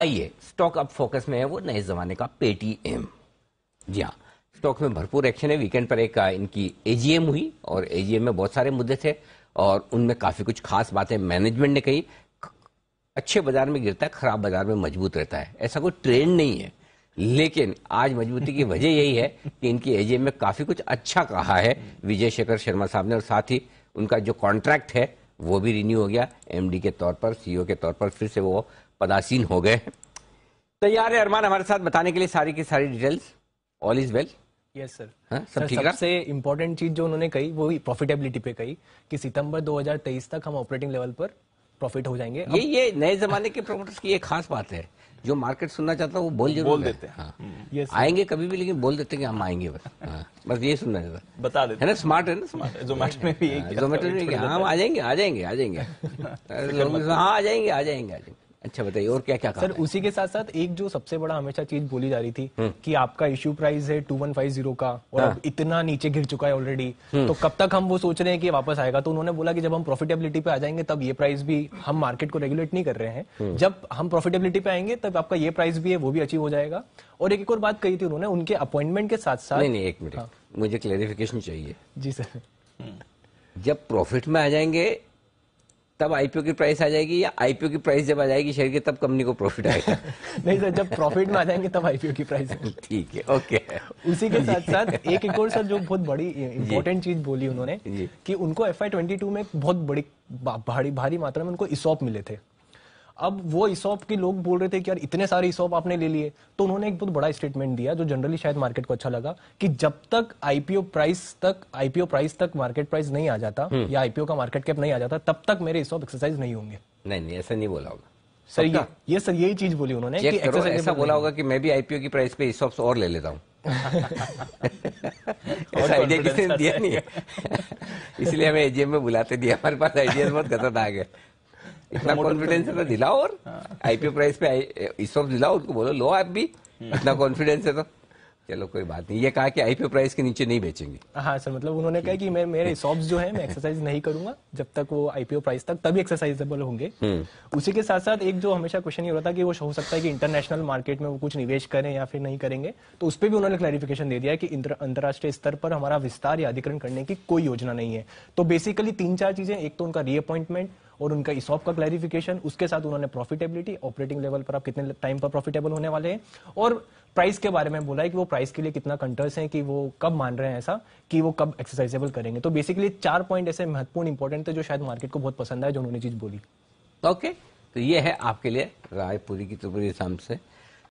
आइए स्टॉक अब फोकस में है वो नए जमाने का पेटीएम जी हाँ स्टॉक में भरपूर एक्शन है। वीकेंड पर एक इनकी एजीएम हुई और एजीएम में बहुत सारे मुद्दे थे और उनमें काफ़ी कुछ खास बातें मैनेजमेंट ने कही। अच्छे बाज़ार में गिरता है, खराब बाज़ार में मज़बूत रहता है। ऐसा कोई ट्रेंड नहीं है। लेकिन आज मजबूती की वजह यही है कि इनकी एजीएम में काफ़ी कुछ अच्छा कहा है विजय शेखर शर्मा साहब ने और साथ ही उनका जो कॉन्ट्रैक्ट है वो भी रिन्यू हो गया एमडी के तौर पर सीईओ के तौर पर फिर से वो पदासीन हो गए। तैयार है अरमान हमारे साथ बताने के लिए सारी की सारी details all is well yes sir हाँ, सब सर? सबसे इम्पोर्टेंट चीज़ जो उन्होंने कही वो प्रॉफिटेबिलिटी पे कही कि सितंबर 2023 तक हम ऑपरेटिंग लेवल पर प्रॉफिट हो जाएँगे। ये ये नए जमाने के प्रमोटर्स की एक खास बात है। जो मार्केट सुनना चाहता है वो बोल ज़रूर बोल देते हैं। हाँ। यस आएँगे कभी भी लेकिन बोल देते हैं कि हम आएँगे बस। हाँ, बस ये सुनना चाहता है। बता है देते ना? स्मार्ट है ना स्मार्ट जोमेटो में भी जोमेटो में हाँ हम आ जाएँगे आ जाएँगे आ जाएँगे। हाँ आ जाएँगे आ जाएँगे आ जाएँगे। अच्छा बताइए और क्या क्या सर उसी के साथ साथ एक जो सबसे बड़ा हमेशा चीज़ बोली जा रही थी कि आपका इश्यू प्राइस है 2150 का और अब इतना नीचे गिर चुका है ऑलरेडी तो कब तक हम वो सोच रहे हैं कि वापस आएगा? तो उन्होंने बोला कि जब हम प्रॉफिटेबिलिटी पे आ जाएँगे तब ये प्राइस भी हम मार्केट को रेगुलेट नहीं कर रहे हैं। जब हम प्रॉफिटेबिलिटी पे आएँगे तब आपका ये प्राइस भी है वो भी अचीव हो जाएगा। और एक एक और बात कही थी उन्होंने उनके अपॉइंटमेंट के साथ साथ नहीं नहीं एक मिनट मुझे क्लेरिफिकेशन चाहिए। जी सर। जब प्रॉफिट में आ जाएँगे तब आईपीओ की प्राइस आ जाएगी या आईपीओ की प्राइस जब आ जाएगी शेयर की तब कंपनी को प्रॉफिट आएगा। नहीं सर जब प्रॉफिट में आ जाएँगे तब आईपीओ की प्राइस ठीक है ओके उसी के साथ साथ एक एक और सर जो बहुत बड़ी इंपॉर्टेंट चीज़ बोली उन्होंने। कि उनको एफ़ आई में बहुत बड़ी भारी भारी मात्रा में उनको इसॉप मिले थे। अब वो इसॉप के लोग बोल रहे थे कि यार इतने सारे इसॉप आपने ले लिए। तो उन्होंने एक बहुत बड़ा स्टेटमेंट दिया जो जनरली शायद मार्केट को अच्छा लगा कि जब तक आईपीओ प्राइस तक आईपीओ प्राइस तक मार्केट प्राइस नहीं आ जाता या आईपीओ का मार्केट कैप नहीं आ जाता तब तक मेरे इसॉप एक्सरसाइज नहीं होंगे। नहीं नहीं ऐसा नहीं बोला होगा। सर ये ये सर यही चीज़ बोली उन्होंने कि ऐसा बोला होगा कि मैं भी आईपीओ की प्राइस पे हिसाब और ले लेता हूँ। ऐसा आइडिया किसी ने दिया नहीं है। इसलिए हमें एजीएम में बुलाते दिया हमारे पास आइडिया बहुत खतरनाक है। इतना कॉन्फिडेंस है तो दिलाओ और आईपीओ प्राइस पे इसॉप दिलाओ उनको बोलो लो आप भी इतना कॉन्फिडेंस है तो। चलो कोई बात नहीं ये कहा कि आईपीओ प्राइस के नीचे नहीं बेचेंगे। हाँ सर मतलब उन्होंने कहा कि मैं मेरे सॉप्स जो है मैं एक्सरसाइज नहीं करूँगा जब तक वो आईपीओ प्राइस तक तभी एक्सरसाइजेबल होंगे। उसी के साथ साथ एक जो हमेशा क्वेश्चन ये होता है कि वो हो सकता है कि इंटरनेशनल मार्केट में वो कुछ निवेश करें या फिर नहीं करेंगे तो उस पर भी उन्होंने क्लैरिफिकेशन दे दिया कि अंतर्राष्ट्रीय स्तर पर हमारा विस्तार या अधिकरण करने की कोई योजना नहीं है। तो बेसिकली तीन चार चीज़ें एक तो उनका रीअपॉइंटमेंट और उनका इसॉप का क्लैरिफिकेशन उसके साथ उन्होंने प्रॉफिटेबिलिटी ऑपरेटिंग लेवल पर आप कितने टाइम पर प्रॉफिटेबल होने वाले हैं? और प्राइस के बारे में बोला है कि वो प्राइस के लिए कितना कंटर्स हैं, कि वो कब मान रहे हैं ऐसा, कि वो कब एक्सरसाइजेबल करेंगे। तो बेसिकली चार पॉइंट ऐसे महत्वपूर्ण इंपॉर्टेंट थे जो शायद मार्केट को बहुत पसंद आया जो उन्होंने चीज़ बोली। ओके तो ये है आपके लिए राय पूरी की तो पूरी शाम से।